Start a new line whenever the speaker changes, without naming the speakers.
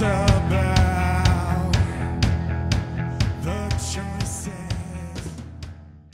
myself.